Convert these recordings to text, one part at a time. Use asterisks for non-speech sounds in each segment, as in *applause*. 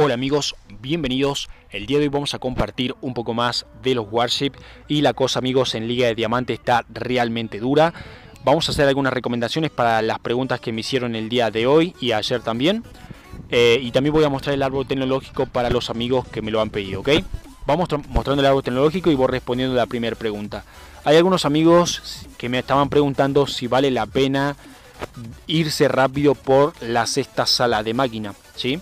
Hola amigos, bienvenidos. El día de hoy vamos a compartir un poco más de los Warship y la cosa amigos en Liga de Diamante está realmente dura. Vamos a hacer algunas recomendaciones para las preguntas que me hicieron el día de hoy y ayer también. Eh, y también voy a mostrar el árbol tecnológico para los amigos que me lo han pedido, ¿ok? Vamos mostrando el árbol tecnológico y voy respondiendo la primera pregunta. Hay algunos amigos que me estaban preguntando si vale la pena irse rápido por la sexta sala de máquina, ¿sí?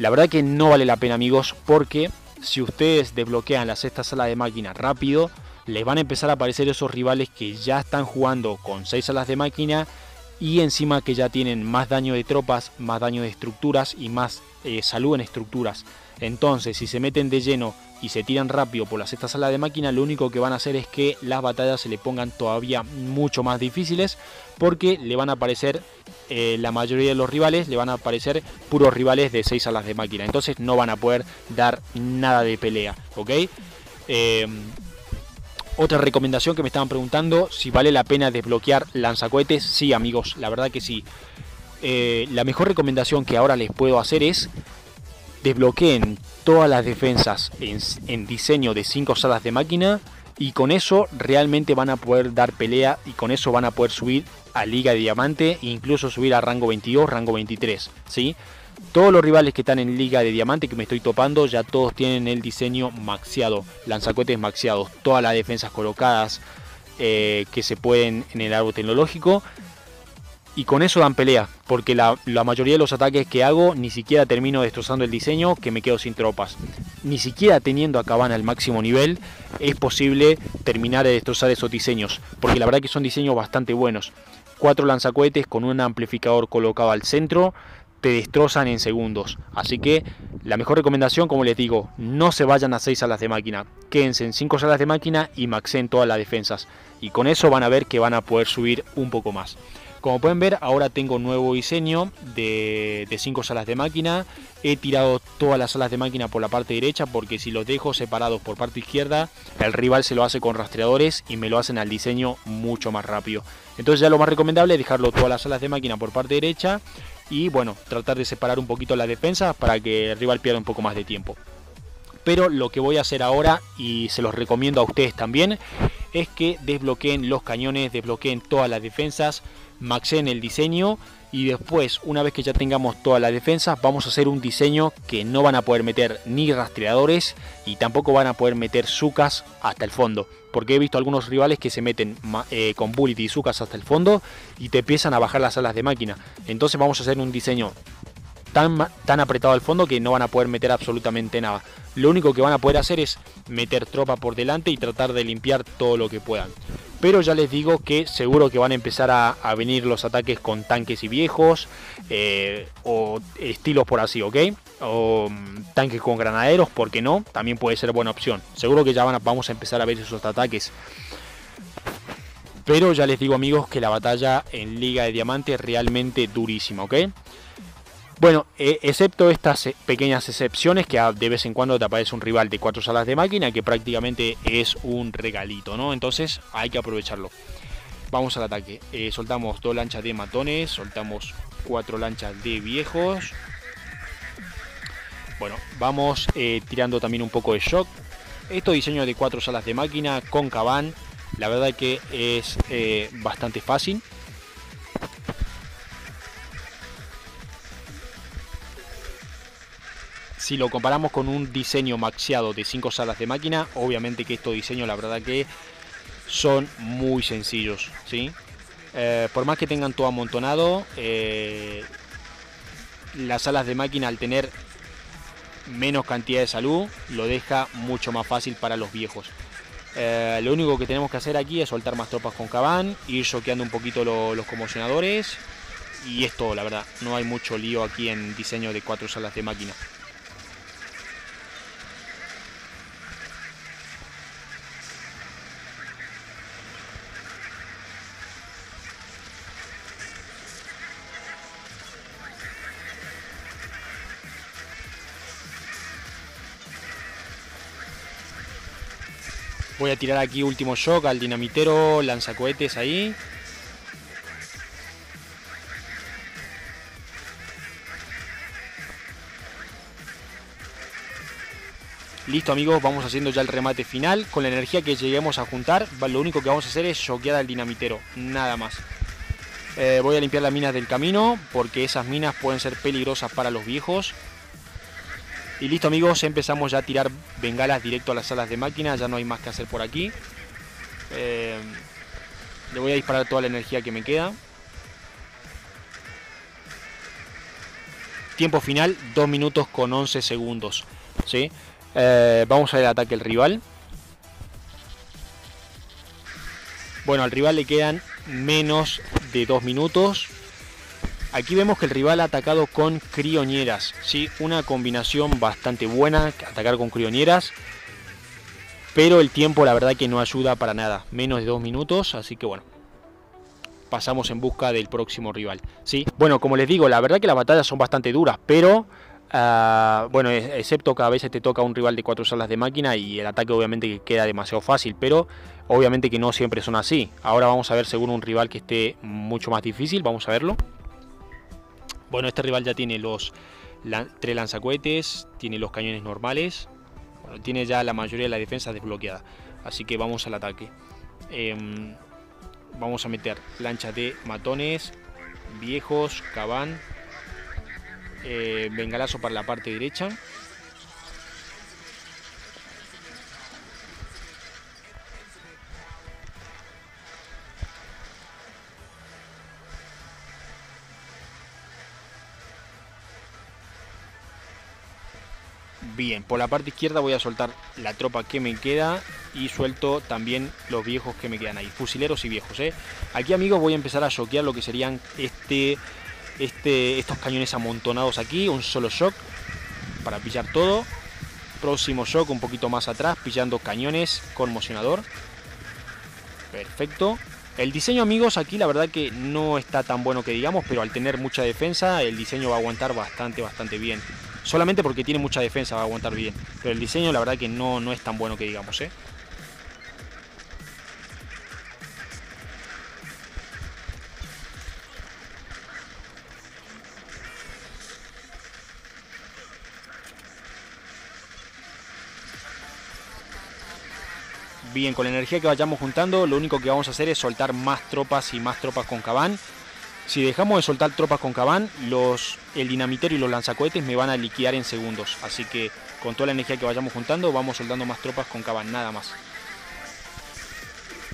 La verdad que no vale la pena amigos porque si ustedes desbloquean la sexta sala de máquina rápido, les van a empezar a aparecer esos rivales que ya están jugando con 6 salas de máquina y encima que ya tienen más daño de tropas, más daño de estructuras y más eh, salud en estructuras. Entonces, si se meten de lleno y se tiran rápido por la sexta sala de máquina, lo único que van a hacer es que las batallas se le pongan todavía mucho más difíciles porque le van a aparecer eh, la mayoría de los rivales, le van a aparecer puros rivales de 6 salas de máquina. Entonces no van a poder dar nada de pelea, ¿ok? Eh, otra recomendación que me estaban preguntando, si vale la pena desbloquear lanzacohetes. Sí, amigos, la verdad que sí. Eh, la mejor recomendación que ahora les puedo hacer es desbloqueen todas las defensas en, diseño de 5 salas de máquina y con eso realmente van a poder dar pelea y con eso van a poder subir a Liga de Diamante e incluso subir a rango 22, rango 23, ¿sí? Todos los rivales que están en Liga de Diamante que me estoy topando ya todos tienen el diseño maxiado, lanzacohetes maxiados, todas las defensas colocadas eh, que se pueden en el árbol tecnológico y con eso dan pelea, porque la, mayoría de los ataques que hago ni siquiera termino destrozando el diseño, que me quedo sin tropas. Ni siquiera teniendo a Cabana al máximo nivel es posible terminar de destrozar esos diseños, porque la verdad que son diseños bastante buenos. Cuatro lanzacohetes con un amplificador colocado al centro te destrozan en segundos. Así que la mejor recomendación, como les digo, no se vayan a 6 salas de máquina. Quédense en 5 salas de máquina y maxen todas las defensas. Y con eso van a ver que van a poder subir un poco más. Como pueden ver, ahora tengo un nuevo diseño de 5 salas de máquina. He tirado todas las salas de máquina por la parte derecha porque si los dejo separados por parte izquierda, el rival se lo hace con rastreadores y me lo hacen al diseño mucho más rápido. Entonces ya lo más recomendable es dejarlo todas las salas de máquina por parte derecha y bueno, tratar de separar un poquito la defensa para que el rival pierda un poco más de tiempo. Pero lo que voy a hacer ahora, y se los recomiendo a ustedes también, es que desbloqueen los cañones, desbloqueen todas las defensas, maxen el diseño y después, una vez que ya tengamos todas las defensas, vamos a hacer un diseño que no van a poder meter ni rastreadores y tampoco van a poder meter sucas hasta el fondo. Porque he visto algunos rivales que se meten eh, con bullet y sucas hasta el fondo y te empiezan a bajar las alas de máquina. Entonces vamos a hacer un diseño tan, apretado al fondo que no van a poder meter absolutamente nada. Lo único que van a poder hacer es meter tropa por delante y tratar de limpiar todo lo que puedan. Pero ya les digo que seguro que van a empezar a, venir los ataques con tanques y viejos. Eh, o estilos por así, ¿ok? O mm, tanques con granaderos, ¿por qué no? También puede ser buena opción. Seguro que ya van vamos a empezar a ver esos ataques. Pero ya les digo amigos que la batalla en Liga de Diamante es realmente durísima, ¿ok? Bueno, eh, excepto estas eh, pequeñas excepciones que de vez en cuando te aparece un rival de cuatro salas de máquina que prácticamente es un regalito, ¿no? Entonces hay que aprovecharlo. Vamos al ataque. Eh, soltamos dos lanchas de matones, soltamos cuatro lanchas de viejos. Bueno, vamos tirando también un poco de shock. Esto diseño de cuatro salas de máquina con cabán. La verdad que es bastante fácil. Si lo comparamos con un diseño maxiado de 5 salas de máquina, obviamente que estos diseños la verdad que son muy sencillos. ¿sí? Eh, por más que tengan todo amontonado, eh, las salas de máquina al tener menos cantidad de salud lo deja mucho más fácil para los viejos. Eh, lo único que tenemos que hacer aquí es soltar más tropas con Cabán, ir choqueando un poquito los conmocionadores y es todo, la verdad. No hay mucho lío aquí en diseño de cuatro salas de máquina. Voy a tirar aquí último shock al dinamitero, lanzacohetes ahí. Listo amigos, vamos haciendo ya el remate final. Con la energía que lleguemos a juntar, lo único que vamos a hacer es choquear al dinamitero, nada más. Eh, voy a limpiar las minas del camino, porque esas minas pueden ser peligrosas para los viejos. Y listo amigos, empezamos ya a tirar bengalas directo a las salas de máquina, ya no hay más que hacer por aquí. Eh, le voy a disparar toda la energía que me queda. Tiempo final, 2 minutos con 11 segundos. ¿sí? Eh, vamos a ver el ataque del rival. Bueno, al rival le quedan menos de 2 minutos. Aquí vemos que el rival ha atacado con crioñeras. ¿sí? Una combinación bastante buena, atacar con crioñeras. Pero el tiempo la verdad que no ayuda para nada. Menos de 2 minutos, así que bueno. Pasamos en busca del próximo rival. ¿sí? Bueno, como les digo, la verdad que las batallas son bastante duras, pero... Uh, bueno, excepto que a veces te toca un rival de cuatro salas de máquina y el ataque obviamente queda demasiado fácil, pero obviamente que no siempre son así. Ahora vamos a ver según un rival que esté mucho más difícil, vamos a verlo. Bueno, este rival ya tiene los tres lanzacohetes, tiene los cañones normales, bueno, tiene ya la mayoría de la defensa desbloqueada. Así que vamos al ataque. Em, vamos a meter lanchas de matones, viejos, cabán, eh, bengalazo para la parte derecha. Por la parte izquierda voy a soltar la tropa que me queda y suelto también los viejos que me quedan ahí, fusileros y viejos. ¿eh? Aquí amigos voy a empezar a choquear lo que serían este, este, estos cañones amontonados aquí, un solo shock para pillar todo. Próximo shock un poquito más atrás, pillando cañones conmocionador. Perfecto. El diseño amigos aquí la verdad que no está tan bueno que digamos, pero al tener mucha defensa el diseño va a aguantar bastante, bastante bien. Solamente porque tiene mucha defensa va a aguantar bien. Pero el diseño la verdad que no, no es tan bueno que digamos, ¿eh? Bien, con la energía que vayamos juntando, lo único que vamos a hacer es soltar más tropas y más tropas con Cabán. Si dejamos de soltar tropas con Cabán, los, el dinamitero y los lanzacohetes me van a liquidar en segundos. Así que con toda la energía que vayamos juntando, vamos soltando más tropas con Cabán, nada más.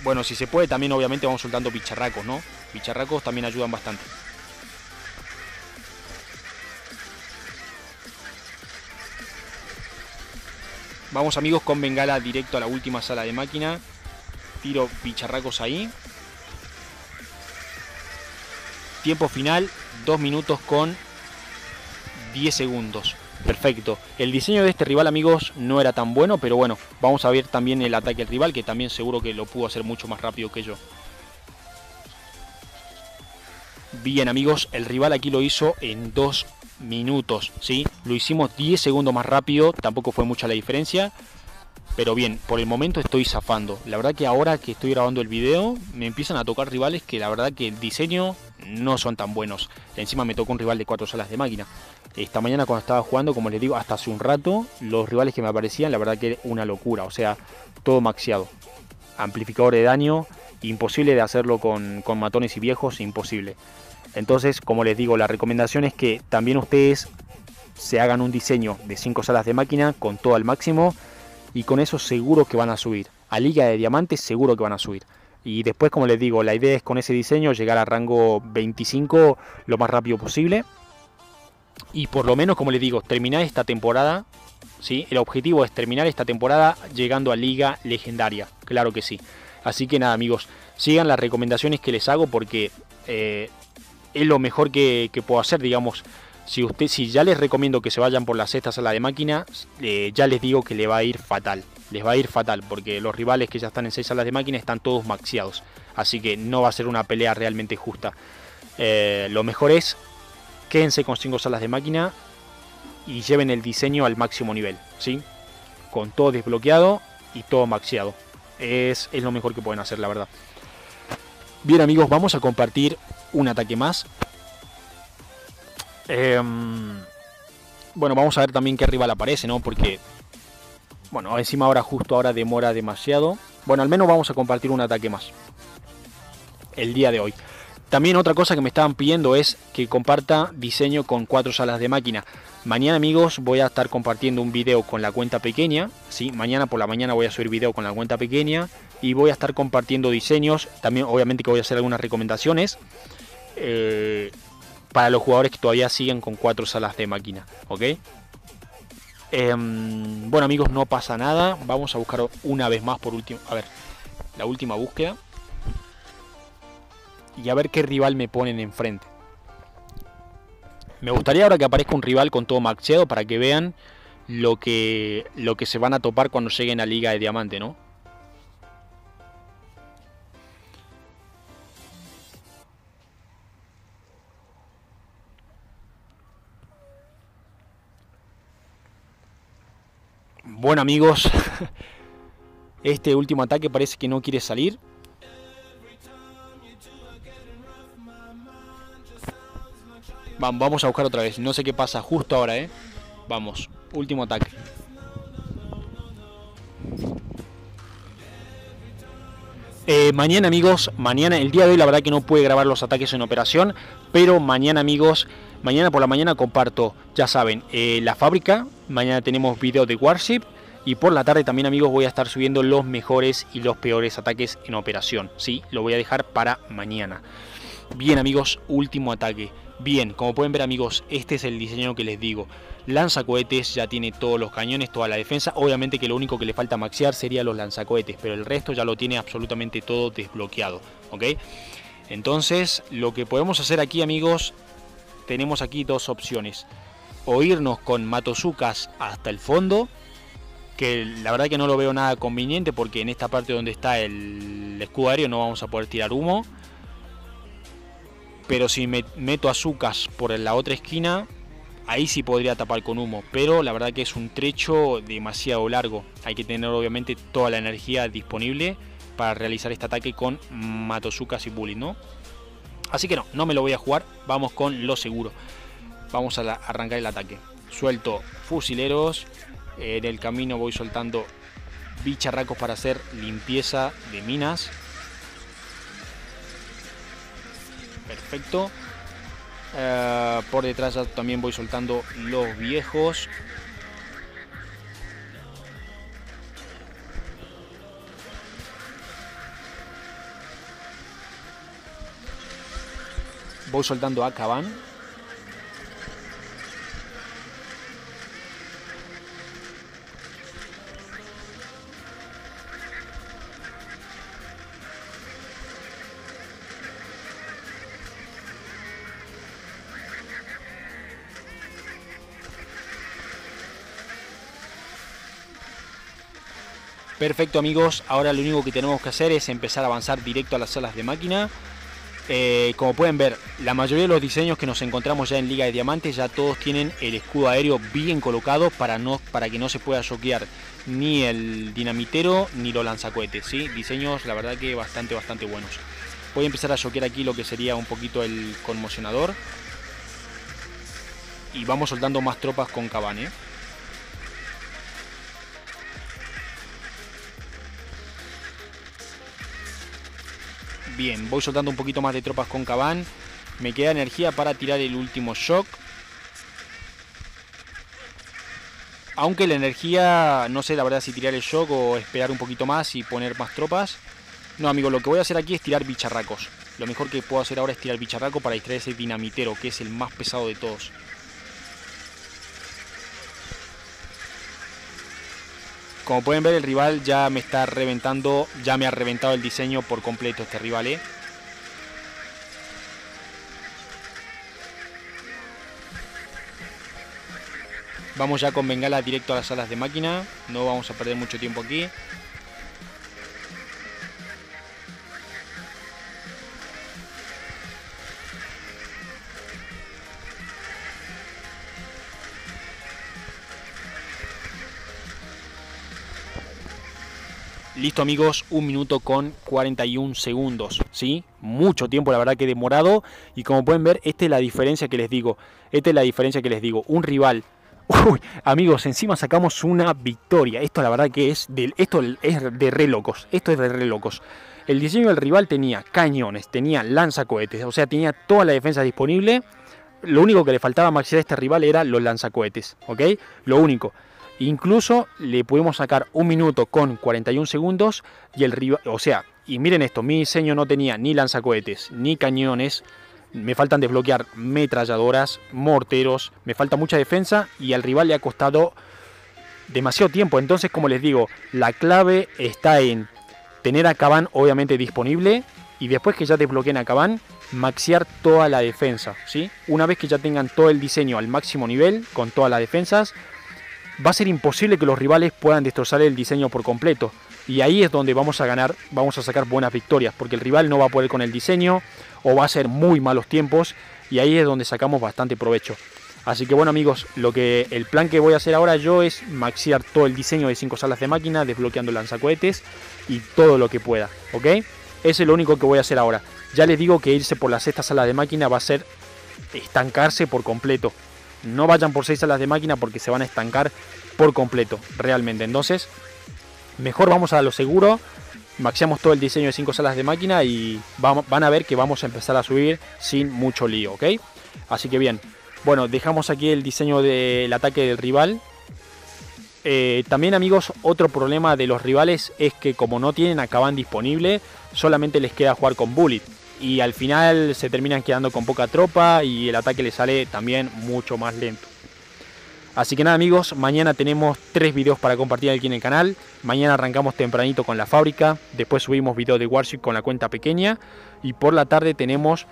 Bueno, si se puede, también obviamente vamos soltando bicharracos, ¿no? Bicharracos también ayudan bastante. Vamos amigos con bengala directo a la última sala de máquina. Tiro bicharracos ahí. Tiempo final, 2 minutos con 10 segundos. Perfecto. El diseño de este rival, amigos, no era tan bueno, pero bueno, vamos a ver también el ataque del rival, que también seguro que lo pudo hacer mucho más rápido que yo. Bien, amigos, el rival aquí lo hizo en 2 minutos, ¿sí? Lo hicimos 10 segundos más rápido, tampoco fue mucha la diferencia. Pero bien, por el momento estoy zafando. La verdad que ahora que estoy grabando el video, me empiezan a tocar rivales que la verdad que el diseño no son tan buenos. Encima me tocó un rival de cuatro salas de máquina. Esta mañana cuando estaba jugando, como les digo, hasta hace un rato, los rivales que me aparecían, la verdad que era una locura. O sea, todo maxiado. Amplificador de daño, imposible de hacerlo con, con matones y viejos, imposible. Entonces, como les digo, la recomendación es que también ustedes se hagan un diseño de 5 salas de máquina con todo al máximo y con eso seguro que van a subir. A Liga de Diamantes seguro que van a subir. Y después, como les digo, la idea es con ese diseño llegar a rango 25 lo más rápido posible. Y por lo menos, como les digo, terminar esta temporada. ¿sí? El objetivo es terminar esta temporada llegando a Liga Legendaria. Claro que sí. Así que nada, amigos, sigan las recomendaciones que les hago porque eh, es lo mejor que, puedo hacer, digamos. Si, usted, si ya les recomiendo que se vayan por la sexta sala de máquina, eh, ya les digo que le va a ir fatal. Les va a ir fatal porque los rivales que ya están en seis salas de máquina están todos maxiados. Así que no va a ser una pelea realmente justa. Eh, lo mejor es quédense con cinco salas de máquina y lleven el diseño al máximo nivel. ¿sí? Con todo desbloqueado y todo maxiado. Es, es lo mejor que pueden hacer, la verdad. Bien amigos, vamos a compartir un ataque más. Em, bueno, vamos a ver también qué rival aparece, ¿no? Porque, Bueno, encima ahora justo ahora demora demasiado. Bueno, al menos vamos a compartir un ataque más. El día de hoy. También otra cosa que me estaban pidiendo es que comparta diseño con cuatro salas de máquina. Mañana amigos voy a estar compartiendo un video con la cuenta pequeña. ¿sí? Mañana por la mañana voy a subir video con la cuenta pequeña. Y voy a estar compartiendo diseños. También obviamente que voy a hacer algunas recomendaciones. Eh, para los jugadores que todavía siguen con cuatro salas de máquina. ¿Ok? Em, bueno amigos, no pasa nada. Vamos a buscar una vez más por último. A ver, la última búsqueda y a ver qué rival me ponen enfrente. Me gustaría ahora que aparezca un rival con todo maxeado para que vean lo que, lo que se van a topar cuando lleguen a Liga de Diamante, ¿no? Bueno amigos, *laughs* este último ataque parece que no quiere salir. Vamos a buscar otra vez. No sé qué pasa justo ahora, ¿eh? Vamos. Último ataque. Eh, mañana amigos, mañana, el día de hoy la verdad que no pude grabar los ataques en operación, pero mañana amigos, mañana por la mañana comparto, ya saben, eh, la fábrica, mañana tenemos video de Warship y por la tarde también amigos voy a estar subiendo los mejores y los peores ataques en operación, sí, lo voy a dejar para mañana. Bien amigos, último ataque. Bien, como pueden ver amigos, este es el diseño que les digo. Lanzacohetes ya tiene todos los cañones, toda la defensa. Obviamente que lo único que le falta maxear sería los lanzacohetes, pero el resto ya lo tiene absolutamente todo desbloqueado. ¿Ok? Entonces, lo que podemos hacer aquí amigos, tenemos aquí dos opciones. O irnos con Matozukas hasta el fondo, que la verdad que no lo veo nada conveniente porque en esta parte donde está el escudario no vamos a poder tirar humo pero si me meto azúcar por la otra esquina, ahí sí podría tapar con humo. Pero la verdad que es un trecho demasiado largo. Hay que tener obviamente toda la energía disponible para realizar este ataque con Matozukas y Bully, ¿no? Así que no, no me lo voy a jugar. Vamos con lo seguro. Vamos a arrancar el ataque. Suelto fusileros. En el camino voy soltando bicharracos para hacer limpieza de minas. Perfecto. Eh, por detrás también voy soltando los viejos. Voy soltando a Caban. Perfecto amigos, ahora lo único que tenemos que hacer es empezar a avanzar directo a las salas de máquina. Eh, como pueden ver, la mayoría de los diseños que nos encontramos ya en Liga de Diamantes ya todos tienen el escudo aéreo bien colocado para, no, para que no se pueda choquear ni el dinamitero ni los lanzacohetes. ¿sí? Diseños la verdad que bastante, bastante buenos. Voy a empezar a choquear aquí lo que sería un poquito el conmocionador. Y vamos soltando más tropas con Cabane. Bien, voy soltando un poquito más de tropas con Caban. Me queda energía para tirar el último shock. Aunque la energía, no sé la verdad si tirar el shock o esperar un poquito más y poner más tropas. No, amigo, lo que voy a hacer aquí es tirar bicharracos. Lo mejor que puedo hacer ahora es tirar bicharraco para distraer ese dinamitero, que es el más pesado de todos. Como pueden ver el rival ya me está reventando, ya me ha reventado el diseño por completo este rival. ¿eh? Vamos ya con bengala directo a las salas de máquina, no vamos a perder mucho tiempo aquí. Listo amigos, un minuto con 41 segundos, ¿sí? Mucho tiempo la verdad que demorado y como pueden ver, esta es la diferencia que les digo, esta es la diferencia que les digo, un rival *laughs* Uy, amigos, encima sacamos una victoria. Esto la verdad que es de, esto es de re locos. Esto es de re locos. El diseño del rival tenía cañones, tenía lanzacohetes, o sea, tenía toda la defensa disponible. Lo único que le faltaba a a este rival era los lanzacohetes, ¿ok? Lo único. Incluso le pudimos sacar un minuto con 41 segundos y el rival, o sea, y miren esto, mi diseño no tenía ni lanzacohetes, ni cañones, me faltan desbloquear metralladoras, morteros, me falta mucha defensa y al rival le ha costado demasiado tiempo. Entonces, como les digo, la clave está en tener a Caban obviamente disponible y después que ya desbloqueen a Caban, maxiar toda la defensa. ¿sí? Una vez que ya tengan todo el diseño al máximo nivel, con todas las defensas, va a ser imposible que los rivales puedan destrozar el diseño por completo. Y ahí es donde vamos a ganar, vamos a sacar buenas victorias, porque el rival no va a poder con el diseño o va a ser muy malos tiempos y ahí es donde sacamos bastante provecho. Así que bueno amigos, lo que el plan que voy a hacer ahora yo es maxiar todo el diseño de 5 salas de máquina, desbloqueando lanzacohetes y todo lo que pueda, ¿ok? Ese es lo único que voy a hacer ahora. Ya les digo que irse por la sexta sala de máquina va a ser estancarse por completo. No vayan por 6 salas de máquina porque se van a estancar por completo, realmente. Entonces, mejor vamos a lo seguro, maxiamos todo el diseño de 5 salas de máquina y van a ver que vamos a empezar a subir sin mucho lío, ¿ok? Así que bien, bueno, dejamos aquí el diseño del ataque del rival. Eh, también amigos, otro problema de los rivales es que como no tienen a disponible, solamente les queda jugar con Bullet. Y al final se terminan quedando con poca tropa y el ataque les sale también mucho más lento. Así que nada amigos, mañana tenemos tres videos para compartir aquí en el canal. Mañana arrancamos tempranito con la fábrica, después subimos video de Warship con la cuenta pequeña y por la tarde tenemos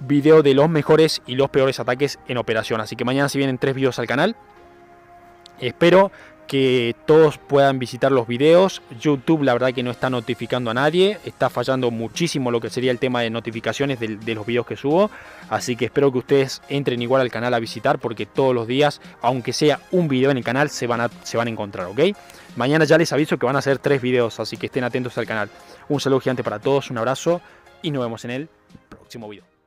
video de los mejores y los peores ataques en operación. Así que mañana se vienen tres videos al canal. Espero que todos puedan visitar los videos. YouTube la verdad que no está notificando a nadie, está fallando muchísimo lo que sería el tema de notificaciones de, los videos que subo, así que espero que ustedes entren igual al canal a visitar porque todos los días, aunque sea un video en el canal, se van a, se van a encontrar, ¿ok? Mañana ya les aviso que van a ser tres videos, así que estén atentos al canal. Un saludo gigante para todos, un abrazo y nos vemos en el próximo video.